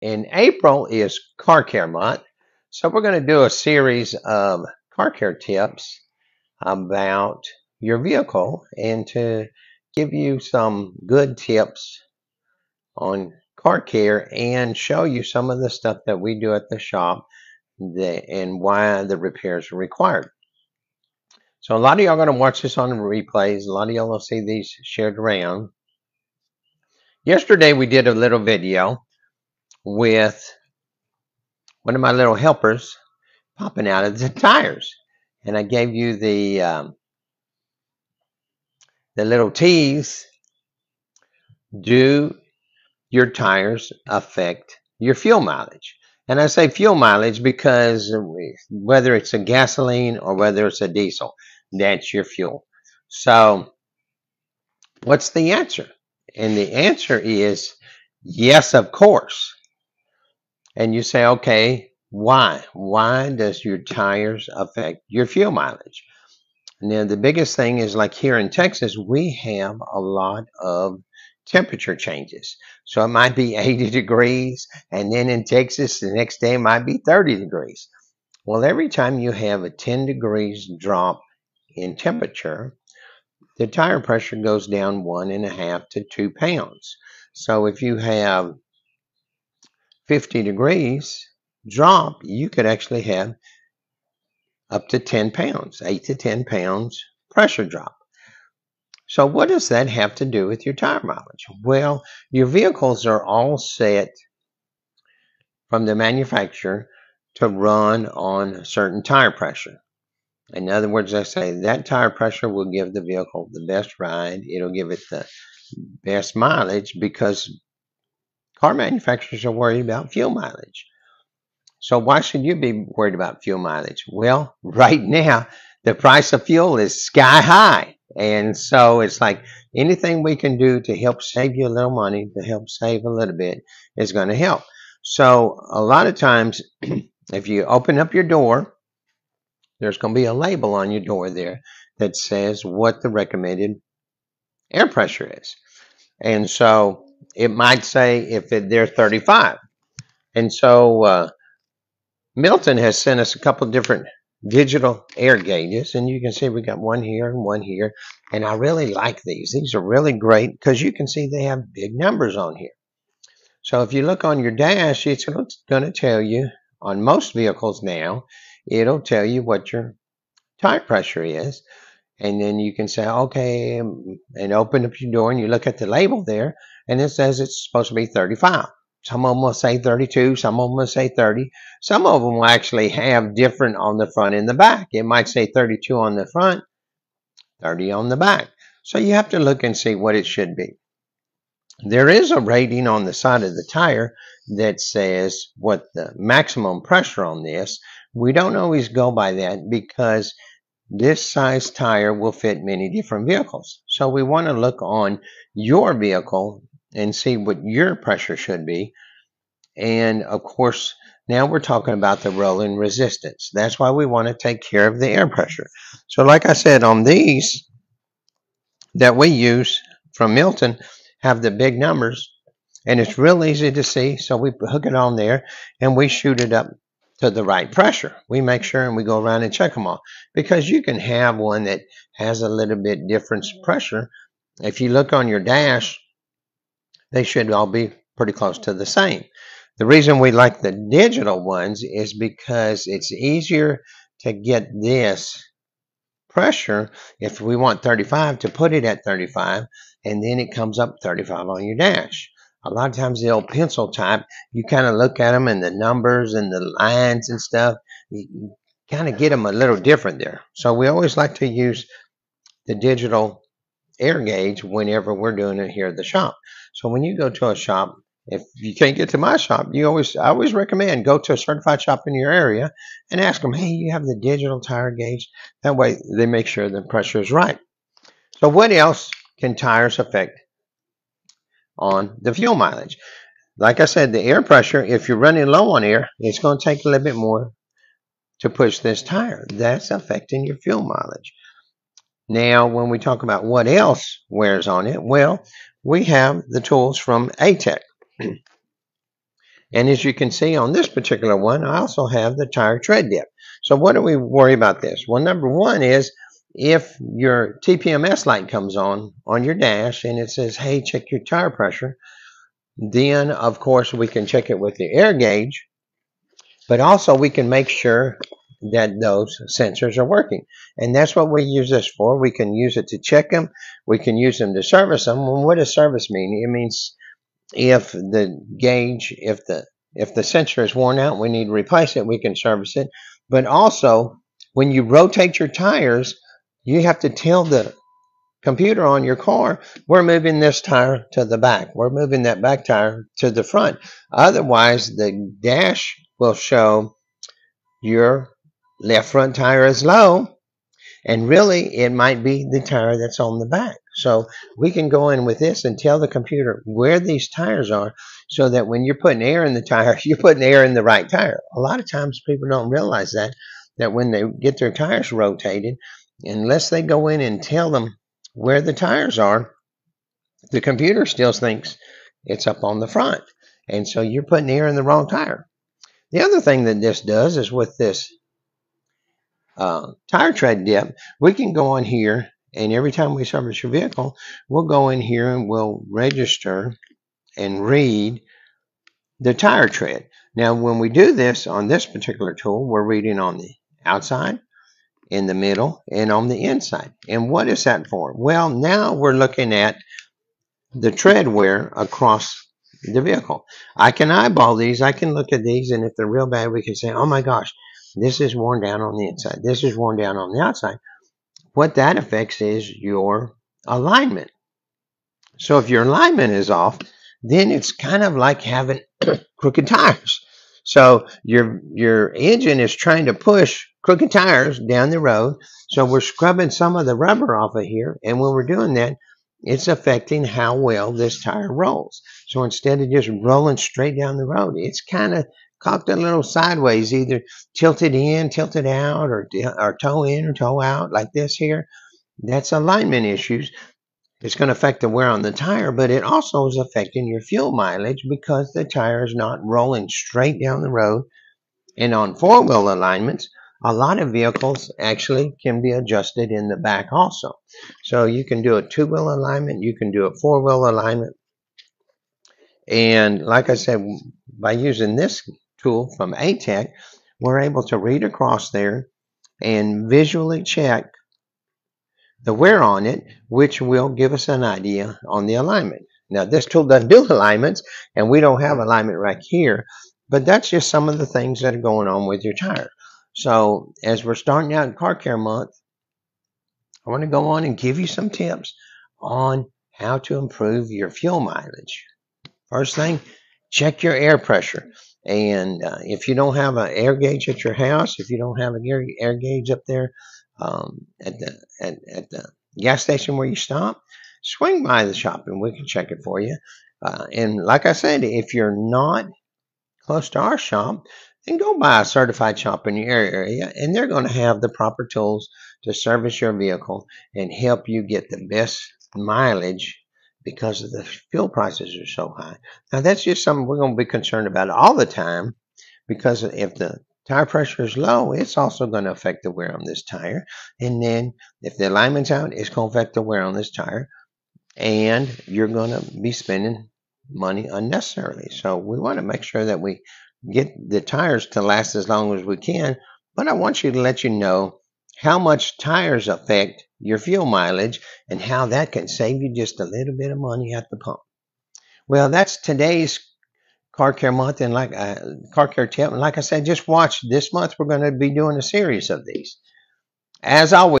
in April is car care month. So we're going to do a series of car care tips about your vehicle and to give you some good tips on car care and show you some of the stuff that we do at the shop and why the repairs are required. So a lot of y'all are going to watch this on replays. A lot of y'all will see these shared around. Yesterday we did a little video with one of my little helpers popping out of the tires. And I gave you the um, the little tease. Do your tires affect your fuel mileage? And I say fuel mileage because whether it's a gasoline or whether it's a diesel, that's your fuel. So, what's the answer? And the answer is yes, of course and you say, okay, why? Why does your tires affect your fuel mileage? Now, the biggest thing is like here in Texas, we have a lot of temperature changes. So it might be 80 degrees, and then in Texas, the next day might be 30 degrees. Well, every time you have a 10 degrees drop in temperature, the tire pressure goes down one and a half to two pounds. So if you have 50 degrees drop, you could actually have up to 10 pounds, 8 to 10 pounds pressure drop. So what does that have to do with your tire mileage? Well, your vehicles are all set from the manufacturer to run on a certain tire pressure. In other words, I say that tire pressure will give the vehicle the best ride. It'll give it the best mileage because Car manufacturers are worried about fuel mileage. So why should you be worried about fuel mileage? Well, right now, the price of fuel is sky high. And so it's like anything we can do to help save you a little money, to help save a little bit, is going to help. So a lot of times, if you open up your door, there's going to be a label on your door there that says what the recommended air pressure is. And so it might say if it, they're 35. And so uh, Milton has sent us a couple different digital air gauges and you can see we got one here and one here and I really like these. These are really great because you can see they have big numbers on here. So if you look on your dash it's going to tell you on most vehicles now it'll tell you what your tire pressure is and then you can say okay um, and open up your door and you look at the label there and it says it's supposed to be 35. Some of them will say 32, some of them will say 30. Some of them will actually have different on the front and the back. It might say 32 on the front, 30 on the back. So you have to look and see what it should be. There is a rating on the side of the tire that says what the maximum pressure on this. We don't always go by that because this size tire will fit many different vehicles. So we want to look on your vehicle and see what your pressure should be. And of course, now we're talking about the rolling resistance. That's why we want to take care of the air pressure. So like I said, on these that we use from Milton have the big numbers and it's real easy to see. So we hook it on there and we shoot it up to the right pressure. We make sure and we go around and check them all because you can have one that has a little bit different pressure. If you look on your dash, they should all be pretty close to the same. The reason we like the digital ones is because it's easier to get this pressure if we want 35 to put it at 35 and then it comes up 35 on your dash. A lot of times the old pencil type, you kind of look at them and the numbers and the lines and stuff, you kind of get them a little different there. So we always like to use the digital air gauge whenever we're doing it here at the shop. So when you go to a shop, if you can't get to my shop, you always I always recommend go to a certified shop in your area and ask them, hey, you have the digital tire gauge. That way they make sure the pressure is right. So what else can tires affect on the fuel mileage? Like I said, the air pressure, if you're running low on air, it's going to take a little bit more to push this tire. That's affecting your fuel mileage. Now, when we talk about what else wears on it, well, we have the tools from ATEQ. And as you can see on this particular one, I also have the tire tread depth. So what do we worry about this? Well, number one is if your TPMS light comes on on your dash and it says, hey, check your tire pressure, then of course we can check it with the air gauge, but also we can make sure that those sensors are working. And that's what we use this for. We can use it to check them. We can use them to service them. What does service mean? It means if the gauge, if the if the sensor is worn out, we need to replace it. We can service it. But also, when you rotate your tires, you have to tell the computer on your car, we're moving this tire to the back. We're moving that back tire to the front. Otherwise, the dash will show your left front tire is low. And really, it might be the tire that's on the back. So we can go in with this and tell the computer where these tires are so that when you're putting air in the tire, you're putting air in the right tire. A lot of times people don't realize that, that when they get their tires rotated, unless they go in and tell them where the tires are, the computer still thinks it's up on the front. And so you're putting air in the wrong tire. The other thing that this does is with this uh, tire tread depth, we can go on here and every time we service your vehicle, we'll go in here and we'll register and read the tire tread. Now, when we do this on this particular tool, we're reading on the outside, in the middle, and on the inside. And what is that for? Well, now we're looking at the tread wear across the vehicle. I can eyeball these. I can look at these, and if they're real bad, we can say, oh my gosh, this is worn down on the inside. This is worn down on the outside. What that affects is your alignment. So if your alignment is off, then it's kind of like having crooked tires. So your your engine is trying to push crooked tires down the road. So we're scrubbing some of the rubber off of here, and when we're doing that, it's affecting how well this tire rolls. So instead of just rolling straight down the road, it's kind of cocked a little sideways, either tilted in, tilted out, or, or toe in or toe out, like this here. That's alignment issues. It's going to affect the wear on the tire, but it also is affecting your fuel mileage because the tire is not rolling straight down the road. And on four wheel alignments, a lot of vehicles actually can be adjusted in the back also. So you can do a two wheel alignment, you can do a four wheel alignment. And like I said, by using this tool from ATEQ, we're able to read across there and visually check the wear on it, which will give us an idea on the alignment. Now, this tool doesn't do alignments, and we don't have alignment right here, but that's just some of the things that are going on with your tire. So, as we're starting out in Car Care Month, I want to go on and give you some tips on how to improve your fuel mileage. First thing, check your air pressure. And uh, if you don't have an air gauge at your house, if you don't have an air, air gauge up there um, at the at, at the gas station where you stop, swing by the shop and we can check it for you. Uh, and like I said, if you're not close to our shop, then go buy a certified shop in your area, and they're going to have the proper tools to service your vehicle and help you get the best mileage because of the fuel prices are so high. Now, that's just something we're going to be concerned about all the time because if the tire pressure is low, it's also going to affect the wear on this tire. And then if the alignment's out, it's going to affect the wear on this tire. And you're going to be spending money unnecessarily. So we want to make sure that we get the tires to last as long as we can. But I want you to let you know how much tires affect your fuel mileage and how that can save you just a little bit of money at the pump. Well, that's today's car care month and like uh, car care tip. And like I said, just watch this month. We're going to be doing a series of these. As always.